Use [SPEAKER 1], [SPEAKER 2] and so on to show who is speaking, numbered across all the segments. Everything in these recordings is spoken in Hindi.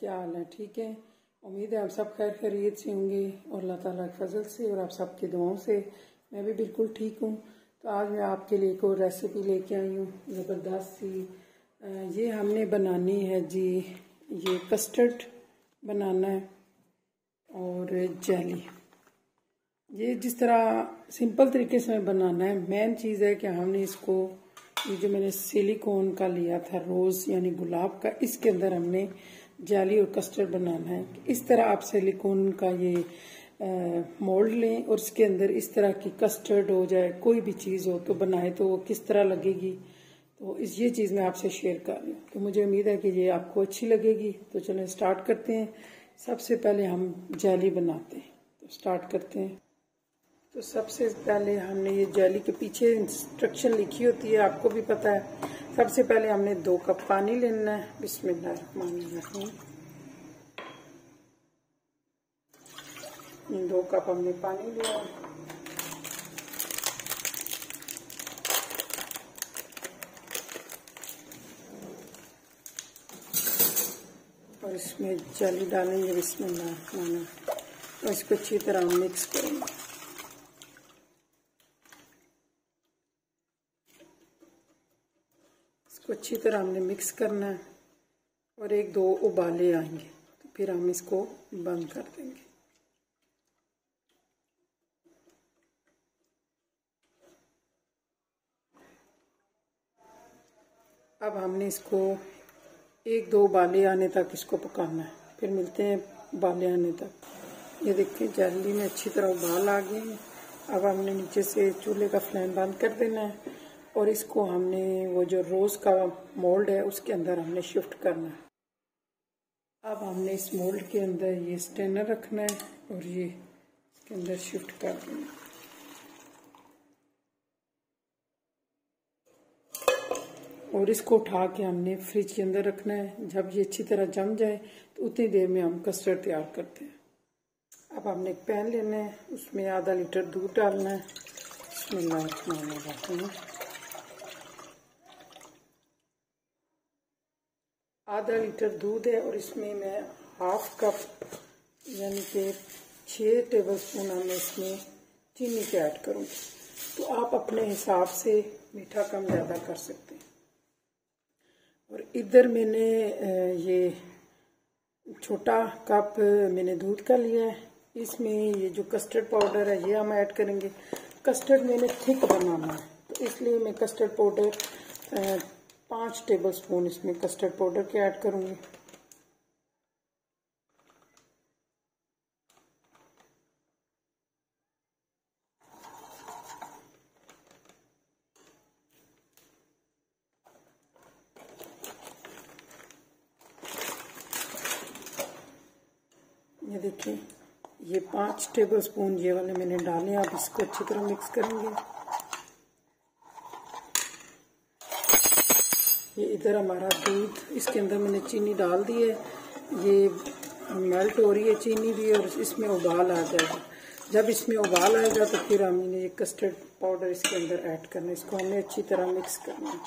[SPEAKER 1] क्या हाल है? ठीक है? उम्मीद है आप सब खैर खैरियत से होंगे और अल्लाह ताला के फजल से और आप सबकी दुआओं से। मैं भी बिल्कुल ठीक हूँ। तो आज मैं आपके लिए एक और रेसिपी लेके आई हूँ, ज़बरदस्त सी। ये हमने बनानी है जी, ये कस्टर्ड बनाना है और जेली ये जिस तरह सिंपल तरीके से बनाना है मेन चीज़ है कि हमने इसको ये जो मैंने सिलिकॉन का लिया था, रोज़ यानी गुलाब का, इसके अंदर हमने जाली और कस्टर्ड बनाना है। इस तरह आप सिलिकॉन का ये मोल्ड लें और इसके अंदर इस तरह की कस्टर्ड हो जाए, कोई भी चीज़ हो तो बनाए तो वो किस तरह लगेगी तो इस, ये चीज़ मैं आपसे शेयर कर रही हूँ। तो मुझे उम्मीद है कि ये आपको अच्छी लगेगी। तो चलें स्टार्ट करते हैं। सबसे पहले हम जेली बनाते हैं। तो स्टार्ट करते हैं। तो सबसे पहले हमने ये जेली के पीछे इंस्ट्रक्शन लिखी होती है, आपको भी पता है। सबसे पहले हमने दो कप पानी लेना है। बिस्मिल्लाह दो कप हमने पानी लिया। और इसमें जली डालेंगे, बिस्मिल्लाह और इसको अच्छी तरह मिक्स करेंगे। इसको अच्छी तरह हमने मिक्स करना है और एक दो उबाले आएँगे। तो फिर हम इसको बंद कर देंगे। अब हमने इसको एक दो उबाले आने तक इसको पकाना है। फिर मिलते हैं उबाले आने तक। ये देखिए, जल्दी में अच्छी तरह उबाल आ गए अब हमने नीचे से चूल्हे का फ्लेम बंद कर देना है। और इसको हमने, वो जो रोज़ का मोल्ड है, उसके अंदर हमने शिफ्ट करना है। अब हमने इस मोल्ड के अंदर ये स्टेनर रखना है और ये इसके अंदर शिफ्ट कर देना और इसको उठा के हमने फ्रिज के अंदर रखना है। जब ये अच्छी तरह जम जाए तो उतनी देर में हम कस्टर्ड तैयार करते हैं। अब हमने एक पैन लेना है, उसमें आधा लीटर दूध डालना है इसमें आधा लीटर दूध है और इसमें मैं हाफ़ कप, यानी कि छः टेबल स्पून हमने इसमें चीनी के ऐड करूँगी। तो आप अपने हिसाब से मीठा कम ज़्यादा कर सकते हैं। और इधर मैंने ये छोटा कप मैंने दूध का लिया है। इसमें ये जो कस्टर्ड पाउडर है, ये हम ऐड करेंगे। कस्टर्ड मैंने थिक बनाना है तो इसलिए मैं कस्टर्ड पाउडर पाँच टेबल स्पून इसमें कस्टर्ड पाउडर के ऐड करूँगी। ये देखिए, ये पाँच टेबल स्पून ये वाले मैंने डाले आप इसको अच्छी तरह मिक्स करेंगे। ये इधर हमारा दूध, इसके अंदर मैंने चीनी डाल दी है। ये मेल्ट हो रही है चीनी भी और इसमें उबाल आ जाएगा जब इसमें उबाल आएगा तो फिर हमने ये कस्टर्ड पाउडर इसके अंदर ऐड करना है। इसको हमें अच्छी तरह मिक्स करना है।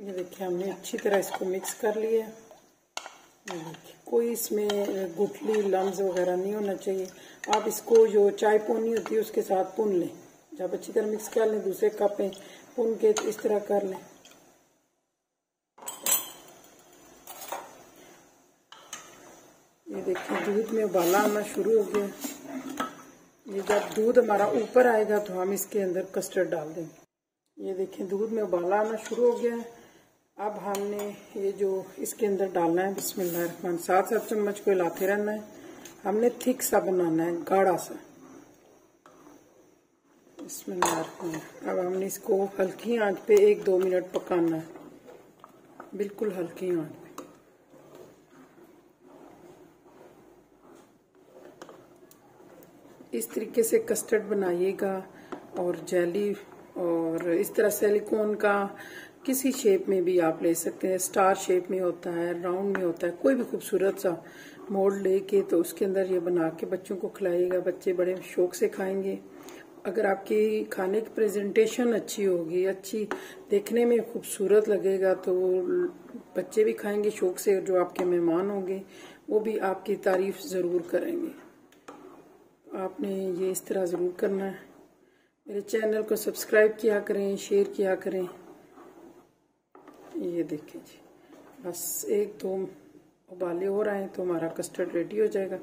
[SPEAKER 1] ये देखिए, हमने अच्छी तरह इसको मिक्स कर लिया। कोई इसमें गुठली, लम्स वगैरह नहीं होना चाहिए। आप इसको जो चाय पोनी होती है, उसके साथ पुन लें। जब अच्छी तरह मिक्स कर लें, दूसरे कप में पुन के इस तरह कर लें। ये देखिए, दूध में उबाला आना शुरू हो गया। ये जब दूध हमारा ऊपर आएगा तो हम इसके अंदर कस्टर्ड डाल देंगे। ये देखिए, दूध में उबाला आना शुरू हो गया। है अब हमने ये जो इसके अंदर डालना है, बिस्मिल्लाह सात सात चम्मच को हिलाते रहना है। हमने थिक सा बनाना है, गाढ़ा सा। बिस्मिल्लाह अब हमने इसको हल्की आँच पे एक दो मिनट पकाना है। बिल्कुल हल्की आँच पे। इस तरीके से कस्टर्ड बनाइएगा और जेली और इस तरह सिलिकॉन का किसी शेप में भी आप ले सकते हैं। स्टार शेप में होता है राउंड में होता है, कोई भी खूबसूरत सा मोल्ड लेके तो उसके अंदर ये बना के बच्चों को खिलाइएगा। बच्चे बड़े शौक से खाएँगे। अगर आपकी खाने की प्रेजेंटेशन अच्छी होगी, अच्छी देखने में खूबसूरत लगेगा तो बच्चे भी खाएँगे शौक से, जो आपके मेहमान होंगे, वो भी आपकी तारीफ़ ज़रूर करेंगे। आपने ये इस तरह ज़रूर करना है। मेरे चैनल को सब्सक्राइब किया करें शेयर किया करें। ये देखें जी। बस एक, दो उबाले हो रहे हैं तो हमारा कस्टर्ड रेडी हो जाएगा।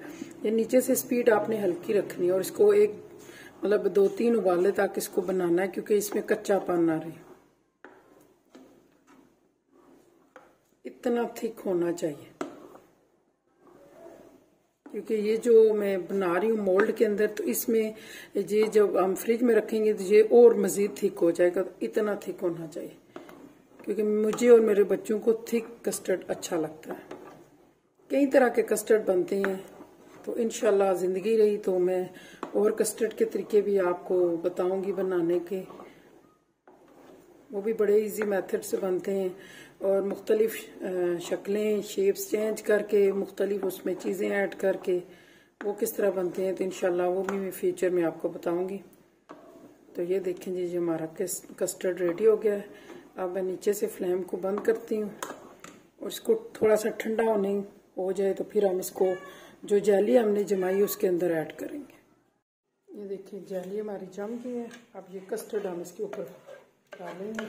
[SPEAKER 1] ये नीचे से स्पीड आपने हल्की रखनी है और इसको एक मतलब दो तीन उबाले तक इसको बनाना है क्योंकि इसमें कच्चा पान ना रहे। इतना थिक होना चाहिए। क्योंकि ये जो मैं बना रही हूँ मोल्ड के अंदर तो इसमें ये जब हम फ्रिज में रखेंगे तो ये और मजीद थिक हो जाएगा। तो इतना थिक होना चाहिए। क्योंकि मुझे और मेरे बच्चों को थिक कस्टर्ड अच्छा लगता है। कई तरह के कस्टर्ड बनते हैं तो इनशाला ज़िंदगी रही तो मैं और कस्टर्ड के तरीके भी आपको बताऊँगी बनाने के। वो भी बड़े इजी मेथड से बनते हैं और मुख्तलिफ़ शक्लें शेप्स चेंज करके, मुख्तलिफ़ उसमें चीज़ें ऐड करके वो किस तरह बनते हैं तो इनशाला वो भी मैं फ्यूचर में आपको बताऊँगी। तो ये देखें जी हमारा कस्टर्ड रेडी हो गया है। अब मैं नीचे से फ्लेम को बंद करती हूँ और इसको थोड़ा सा ठंडा होने हो जाए तो फिर हम इसको, जो जैली हमने जमाई उसके अंदर ऐड करेंगे। ये देखिए, जैली हमारी जम गई है। अब ये कस्टर्ड हम इसके ऊपर डालेंगे।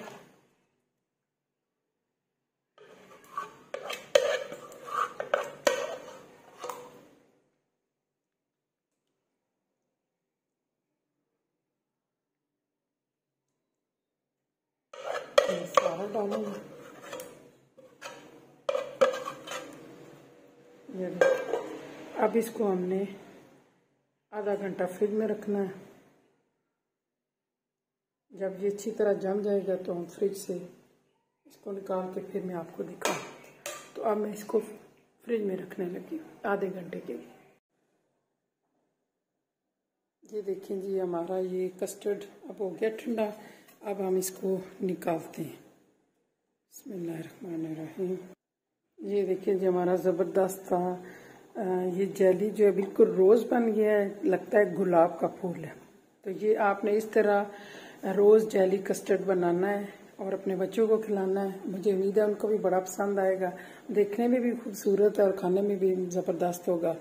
[SPEAKER 1] सारा डालेंगे ये अब इसको हमने आधा घंटा फ्रिज में रखना है। जब ये अच्छी तरह जम जाएगा तो हम फ्रिज से इसको निकाल के फिर मैं आपको दिखा तो अब मैं इसको फ्रिज में रखने लगी आधे घंटे के लिए। ये देखें जी, हमारा ये कस्टर्ड अब हो गया ठंडा। अब हम इसको निकालते हैं। बसमीम ये देखिए जो, हमारा ज़बरदस्त था। ये जेली जो है बिल्कुल रोज़ बन गया है, लगता है गुलाब का फूल है। तो ये आपने इस तरह रोज़ जेली कस्टर्ड बनाना है और अपने बच्चों को खिलाना है। मुझे उम्मीद है उनको भी बड़ा पसंद आएगा। देखने में भी खूबसूरत है और खाने में भी ज़बरदस्त होगा।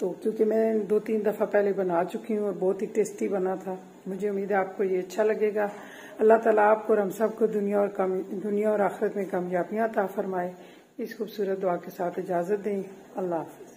[SPEAKER 1] तो क्योंकि मैं दो तीन दफ़ा पहले बना चुकी हूँ और बहुत ही टेस्टी बना था। मुझे उम्मीद है आपको ये अच्छा लगेगा। अल्लाह ताला आपको और हम सबको दुनिया और कम, दुनिया और आखिरत में कामयाबियाँ ता फरमाए। इस खूबसूरत दुआ के साथ इजाज़त दें। अल्लाह हाफिज़।